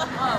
아,